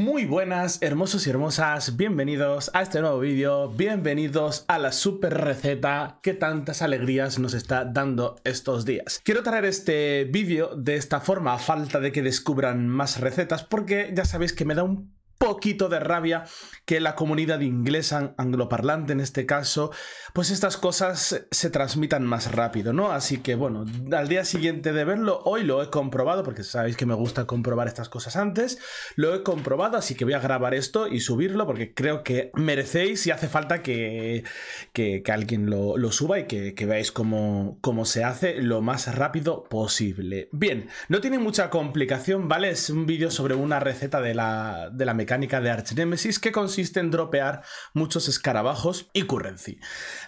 Muy buenas, hermosos y hermosas, bienvenidos a este nuevo vídeo, bienvenidos a la super receta que tantas alegrías nos está dando estos días. Quiero traer este vídeo de esta forma a falta de que descubran más recetas porque ya sabéis que me da un poquito de rabia que la comunidad inglesa, angloparlante en este caso, pues estas cosas se transmitan más rápido, ¿no? Así que bueno, al día siguiente de verlo, hoy lo he comprobado, porque sabéis que me gusta comprobar estas cosas antes, lo he comprobado, así que voy a grabar esto y subirlo porque creo que merecéis y hace falta que, que, alguien lo, suba y que, veáis cómo, cómo se hace lo más rápido posible. Bien, no tiene mucha complicación, ¿vale? Es un vídeo sobre una receta de la, de la mecánica mecánica de Arch Nemesis que consiste en dropear muchos escarabajos y currency.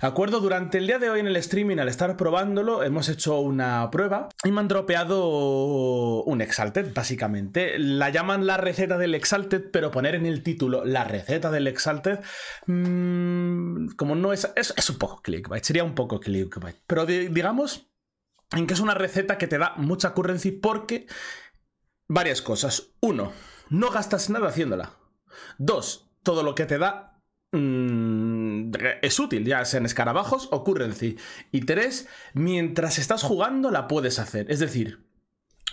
¿De acuerdo? Durante el día de hoy en el streaming, al estar probándolo, hemos hecho una prueba y me han dropeado un Exalted, básicamente. La llaman la receta del Exalted, pero poner en el título la receta del Exalted, mmm, como no es, es, es un poco clickbait, sería un poco clickbait. Pero digamos en que es una receta que te da mucha currency porque varias cosas. Uno, no gastas nada haciéndola. Dos, todo lo que te da mm, es útil, ya sean escarabajos o currency. Y tres, mientras estás jugando la puedes hacer. Es decir,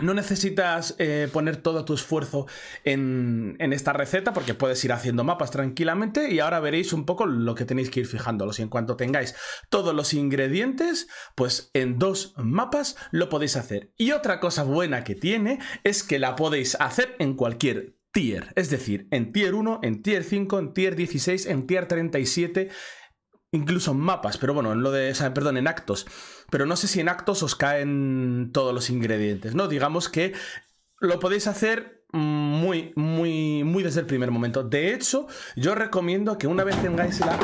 no necesitas eh, poner todo tu esfuerzo en, esta receta porque puedes ir haciendo mapas tranquilamente y ahora veréis un poco lo que tenéis que ir fijándolos. Y en cuanto tengáis todos los ingredientes, pues en dos mapas lo podéis hacer. Y otra cosa buena que tiene es que la podéis hacer en cualquier tier. Es decir, en tier 1, en tier 5, en tier 16, en tier 37 incluso en mapas, pero bueno, en lo de, perdón, en actos. Pero no sé si en actos os caen todos los ingredientes, ¿no? Digamos que lo podéis hacer muy, muy, muy desde el primer momento. De hecho, yo recomiendo que una vez tengáis la...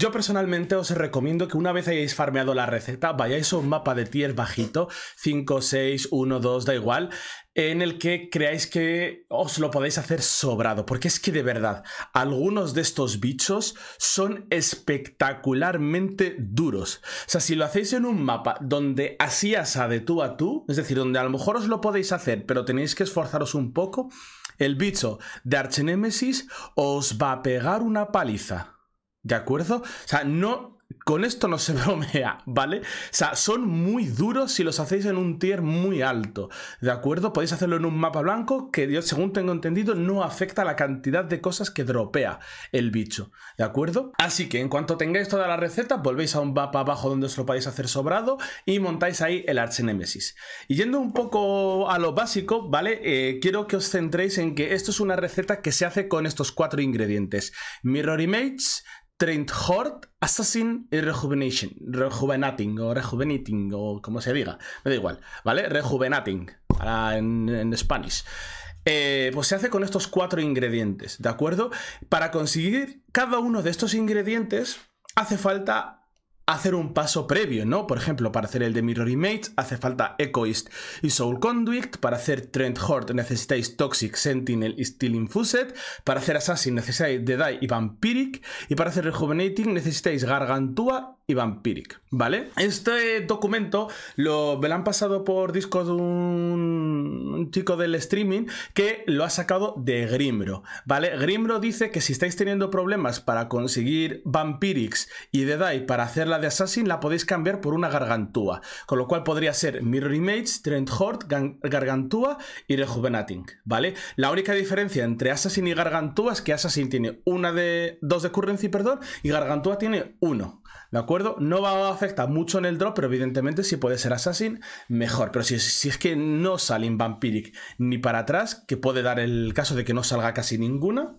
Yo personalmente os recomiendo que una vez hayáis farmeado la receta, vayáis a un mapa de tier bajito, 5, 6, 1, 2, da igual, en el que creáis que os lo podéis hacer sobrado, porque es que de verdad, algunos de estos bichos son espectacularmente duros. O sea, si lo hacéis en un mapa donde así asa de tú a tú, es decir, donde a lo mejor os lo podéis hacer, pero tenéis que esforzaros un poco, el bicho de Archenémesis os va a pegar una paliza. ¿De acuerdo? O sea, no con esto no se bromea, ¿vale? O sea, son muy duros si los hacéis en un tier muy alto, ¿de acuerdo? Podéis hacerlo en un mapa blanco que, según tengo entendido, no afecta la cantidad de cosas que dropea el bicho, ¿de acuerdo? Así que en cuanto tengáis toda la receta, volvéis a un mapa abajo donde os lo podéis hacer sobrado y montáis ahí el Archenemesis. Y yendo un poco a lo básico, ¿vale? Eh, quiero que os centréis en que esto es una receta que se hace con estos cuatro ingredientes. Mirror Image, Trent Horde, Assassin y Rejuvenation. Rejuvenating o Rejuvenating o como se diga. Me da igual, ¿vale? Rejuvenating en, en Spanish. Eh, pues se hace con estos cuatro ingredientes, ¿de acuerdo? Para conseguir cada uno de estos ingredientes hace falta hacer un paso previo, ¿no? Por ejemplo, para hacer el de Mirror Image hace falta Echoist y Soul Conduit, para hacer Trent Horde necesitáis Toxic, Sentinel y Steel Infused, para hacer Assassin necesitáis Deadeye y Vampiric, y para hacer Rejuvenating necesitáis Gargantua y Vampiric, ¿vale? Este documento lo, me lo han pasado por disco de un, chico del streaming que lo ha sacado de Grimro, ¿vale? Grimro dice que si estáis teniendo problemas para conseguir Vampirics y Deadeye para hacer la de Assassin, la podéis cambiar por una Gargantúa, con lo cual podría ser Mirror Image, Trent Horde, Gargantúa y Rejuvenating, ¿vale? La única diferencia entre Assassin y Gargantúa es que Assassin tiene una de... dos de currency, perdón, y Gargantúa tiene uno, ¿de acuerdo? No va a afectar mucho en el drop, pero evidentemente si puede ser Assassin, mejor. Pero si, si es que no salen Vampiric ni para atrás, que puede dar el caso de que no salga casi ninguna,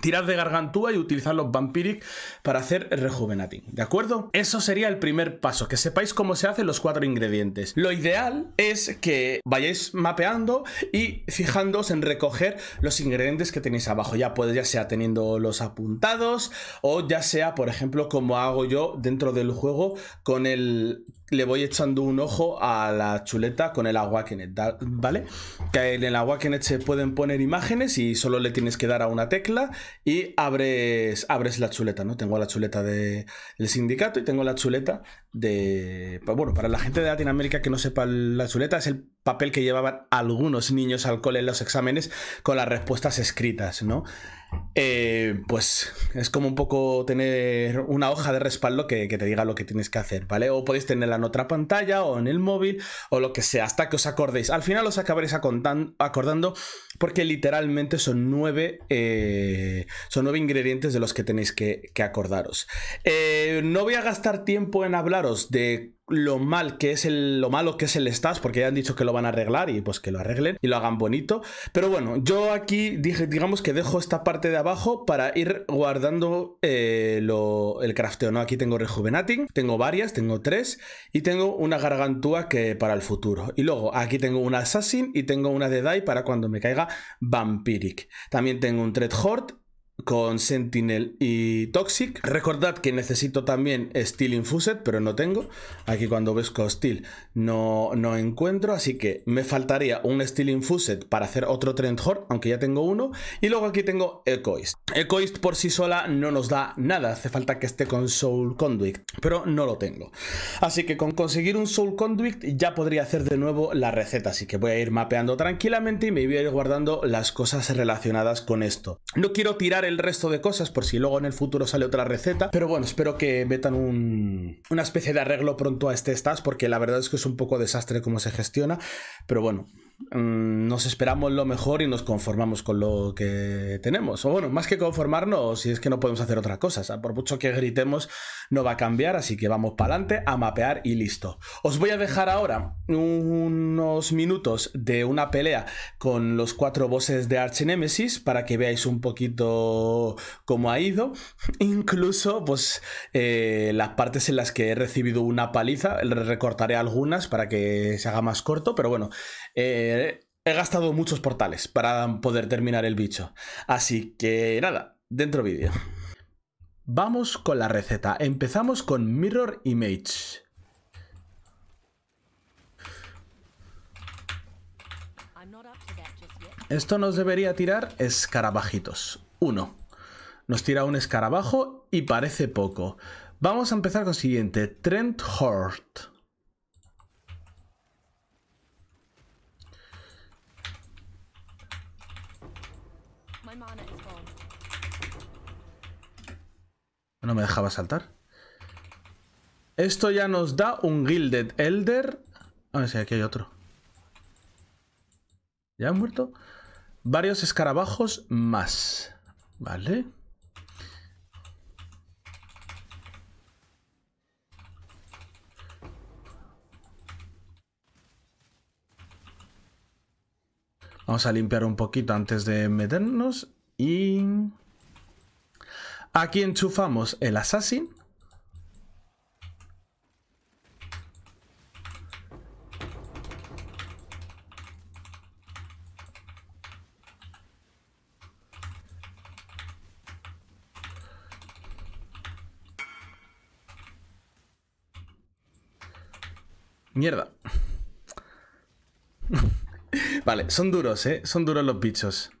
Tirad de gargantúa y utilizar los Vampiric para hacer rejuvenating, ¿de acuerdo? Eso sería el primer paso, que sepáis cómo se hacen los cuatro ingredientes. Lo ideal es que vayáis mapeando y fijándoos en recoger los ingredientes que tenéis abajo, ya puede ya sea teniendo los apuntados o ya sea, por ejemplo, como hago yo dentro del juego con el le voy echando un ojo a la chuleta con el Awakenet, ¿vale? Que en el Awakenet se pueden poner imágenes y solo le tienes que dar a una tecla y abres, abres la chuleta, ¿no? Tengo la chuleta del sindicato y tengo la chuleta de... Bueno, para la gente de Latinoamérica que no sepa la chuleta, es el papel que llevaban algunos niños al cole en los exámenes con las respuestas escritas, ¿no? Eh, pues es como un poco tener una hoja de respaldo que, te diga lo que tienes que hacer, ¿vale? O podéis tenerla en otra pantalla o en el móvil o lo que sea, hasta que os acordéis. Al final os acabaréis acordando porque literalmente son nueve, eh, son nueve ingredientes de los que tenéis que, acordaros. Eh, no voy a gastar tiempo en hablaros de lo mal que es el, lo malo que es el stats, porque ya han dicho que lo van a arreglar y pues que lo arreglen y lo hagan bonito. Pero bueno, yo aquí dije, digamos que dejo esta parte de abajo para ir guardando eh, el crafteo, ¿no? Aquí tengo Rejuvenating, tengo varias, tengo tres y tengo una Gargantúa que para el futuro. Y luego aquí tengo una Assassin y tengo una de Die para cuando me caiga Vampiric. También tengo un Horde con Sentinel y Toxic. Recordad que necesito también Steel Infused, pero no tengo. Aquí cuando busco Steel no, no encuentro, así que me faltaría un Steel Infused para hacer otro Trend Horde, aunque ya tengo uno. Y luego aquí tengo Ecoist. Ecoist por sí sola no nos da nada, hace falta que esté con Soul Conduit, pero no lo tengo. Así que con conseguir un Soul Conduit ya podría hacer de nuevo la receta, así que voy a ir mapeando tranquilamente y me voy a ir guardando las cosas relacionadas con esto. No quiero tirar el resto de cosas por si luego en el futuro sale otra receta. Pero bueno, espero que metan una especie de arreglo pronto a este stats porque la verdad es que es un poco desastre cómo se gestiona. Pero bueno, nos esperamos lo mejor y nos conformamos con lo que tenemos. O bueno, más que conformarnos, si es que no podemos hacer otra cosa. por mucho que gritemos, no va a cambiar, así que vamos para adelante a mapear y listo. Os voy a dejar ahora unos minutos de una pelea con los cuatro bosses de Arch Nemesis para que veáis un poquito cómo ha ido. Incluso, pues, eh, las partes en las que he recibido una paliza, recortaré algunas para que se haga más corto, pero bueno. Eh, he gastado muchos portales para poder terminar el bicho. Así que nada, dentro vídeo. Vamos con la receta. Empezamos con Mirror Image. Esto nos debería tirar escarabajitos. Uno. Nos tira un escarabajo y parece poco. Vamos a empezar con el siguiente. Trent Hort. No me dejaba saltar. Esto ya nos da un Gilded Elder. A ver si aquí hay otro. ¿Ya han muerto? Varios escarabajos más. Vale. Vamos a limpiar un poquito antes de meternos. Y... Aquí enchufamos el Assassin. Mierda. vale, son duros, ¿eh? Son duros los bichos.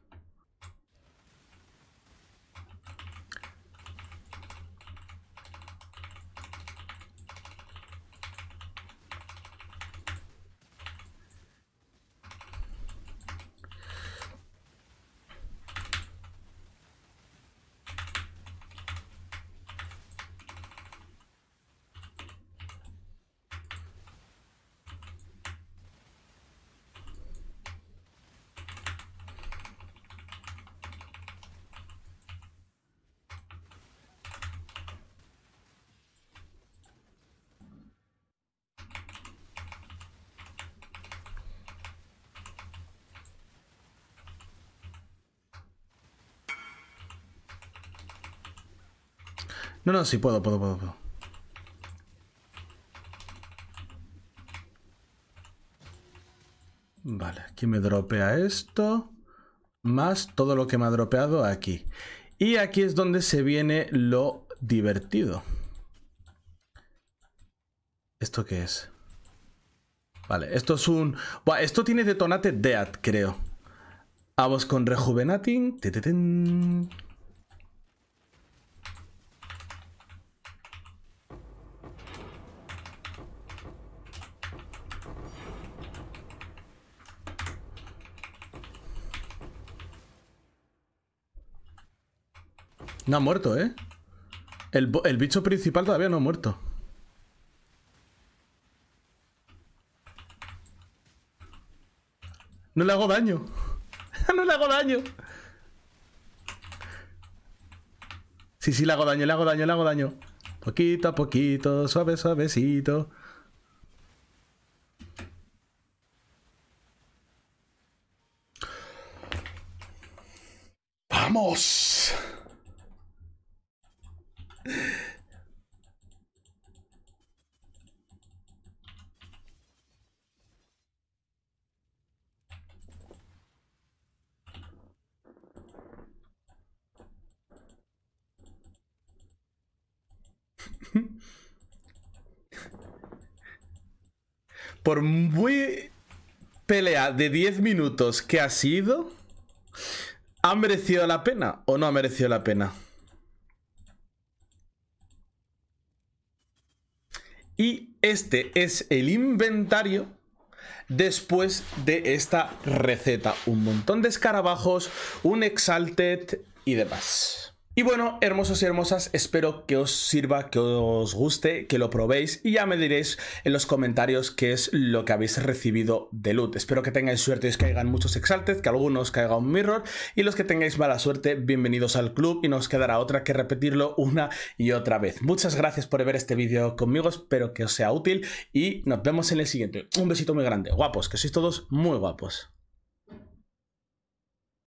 No, no, sí puedo, puedo, puedo, puedo. Vale, aquí me dropea esto. Más todo lo que me ha dropeado aquí. Y aquí es donde se viene lo divertido. ¿Esto qué es? Vale, esto es un... Buah, esto tiene detonate Dead, creo. Vamos con Rejuvenating. No ha muerto, ¿eh? El, el bicho principal todavía no ha muerto. No le hago daño. no le hago daño. Sí, sí, le hago daño, le hago daño, le hago daño. Poquito a poquito, suave, suavecito. ¡Vamos! Por muy pelea de 10 minutos que ha sido, ¿ha merecido la pena o no ha merecido la pena? Y este es el inventario después de esta receta. Un montón de escarabajos, un exalted y demás. Y bueno, hermosos y hermosas, espero que os sirva, que os guste, que lo probéis y ya me diréis en los comentarios qué es lo que habéis recibido de loot. Espero que tengáis suerte y os caigan muchos exalted, que algunos caiga un mirror y los que tengáis mala suerte, bienvenidos al club y nos quedará otra que repetirlo una y otra vez. Muchas gracias por ver este vídeo conmigo, espero que os sea útil y nos vemos en el siguiente. Un besito muy grande, guapos, que sois todos muy guapos.